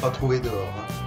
pas trouvé dehors. hein.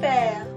Pé.